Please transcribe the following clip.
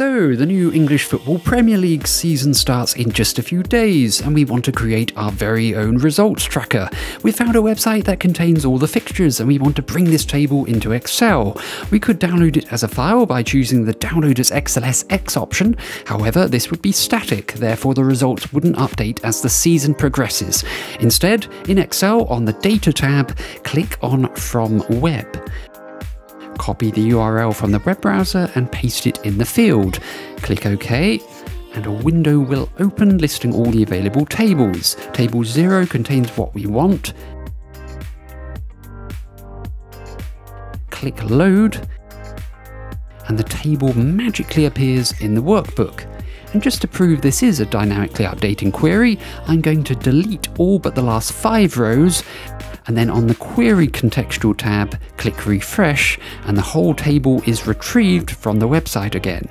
So, the new English Football Premier League season starts in just a few days, and we want to create our very own results tracker. We found a website that contains all the fixtures, and we want to bring this table into Excel. We could download it as a file by choosing the Download as XLSX option, however, this would be static, therefore, the results wouldn't update as the season progresses. Instead, in Excel, on the Data tab, click on From Web copy the URL from the web browser and paste it in the field. Click OK, and a window will open listing all the available tables. Table 0 contains what we want. Click Load, and the table magically appears in the workbook. And just to prove this is a dynamically updating query, I'm going to delete all but the last five rows and then on the Query Contextual tab, click Refresh, and the whole table is retrieved from the website again.